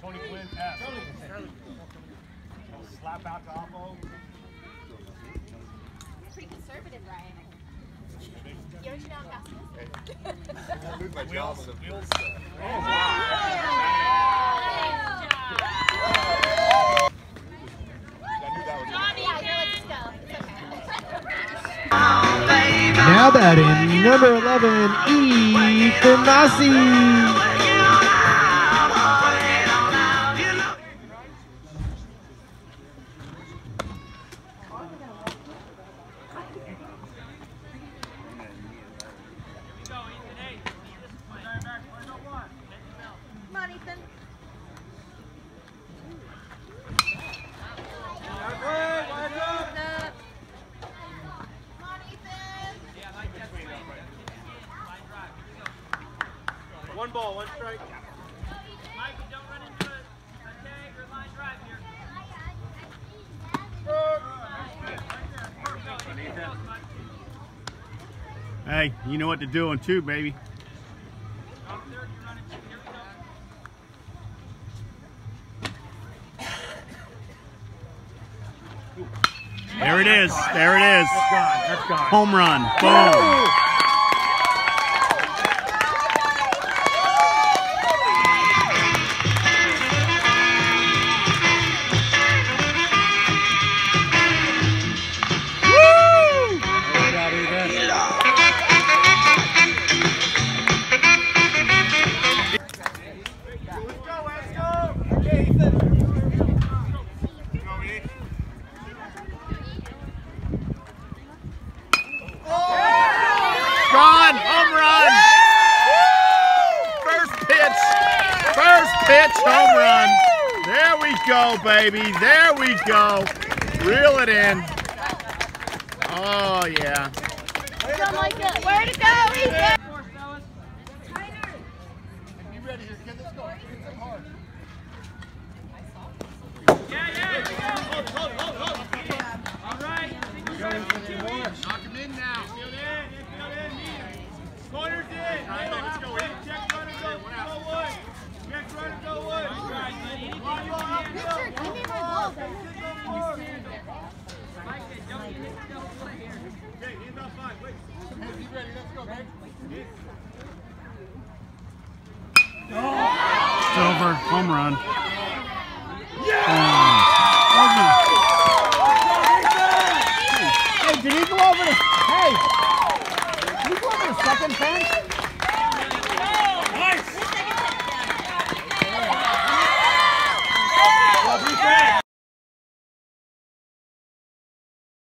Tony Quinn, F. Slap out to Oppo. Pretty conservative, Ryan. You ever down I moved my job on the Wheels. Yeah, you're like, just go. It's okay. Now batting, number 11, Ethan Massi. One ball, one strike. Mike, don't run into a, a tag or line drive here. Hey, you know what to do on two, baby. Off third, you're running two. Here we go. There it is. There it is. That's gone. That's gone. Home run. Boom. Go, baby. There we go. Reel it in. Oh, yeah. Where to go? It's over. Home run. Yeah! Um, hey, did he go over the, hey, did he go over the second fence?